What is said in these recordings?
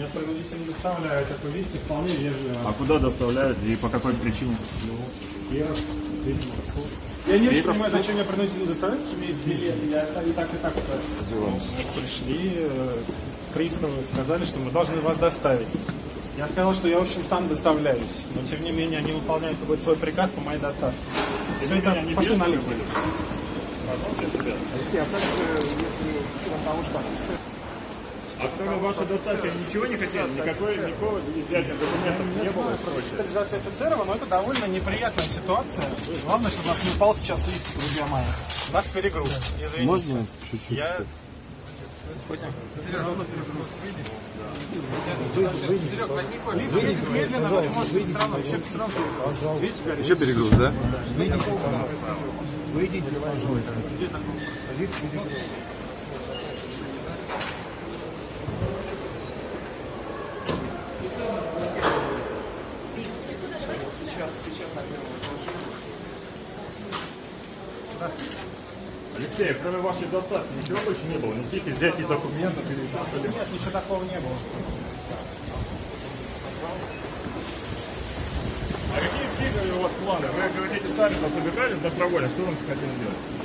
Я принудительно доставляю, как вы видите, вполне вежливо. А куда доставляют и по какой причине? Киров, видимо. Я не очень понимаю, зачем меня принудительно доставляют, потому что у меня есть билет. Я и так, и так это пришли, э, приставы сказали, что мы должны вас доставить. Я сказал, что я, в общем, сам доставляюсь, но тем не менее они выполняют какой-то свой приказ по моей доставке. Все это Они пошли на были? А кроме вашей доставки ничего не хотели? Никакой, никакого изъятия документов не было? Госпитализация офицерова, но это довольно неприятная ситуация. Главное, чтобы у нас не упал сейчас лифт, друзья мои. У нас перегруз, извините. Можно чуть-чуть? Я... Лифт едет медленно, вы сможете все равно, еще все равно перегруз. Видите, Еще перегруз, да? Алексей, кроме вашей доставки ничего больше не было? Никаких изъятий документов или еще что-либо? нет, ничего такого не было. А какие двигали у вас планы? Вы говорите, сами собирались добровольно, что вам хотели делать?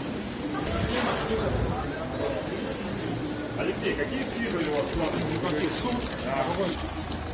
Алексей, какие двигали у вас планы? Суд,